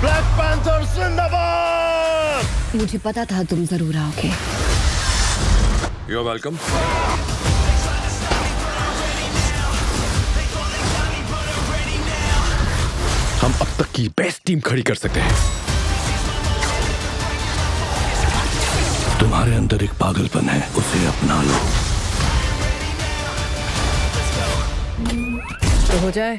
Black panther जिंदाबाद मुझे पता था तुम ज़रूर आओगे। यू वेलकम हम अब तक की बेस्ट टीम खड़ी कर सकते हैं। तुम्हारे अंदर एक पागलपन है उसे अपना लो। तो हो जाए।